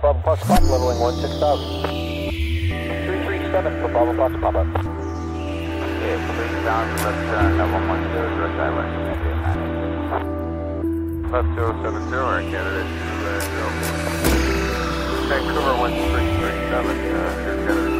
Bravo Fox Pop, leveling 16,000. 337 for Bravo Fox Papa. Yeah, 3000, left turn, uh, 110, direct direct. Left 070, Air Canada 204. Uh, Vancouver 1337, uh, Air Canada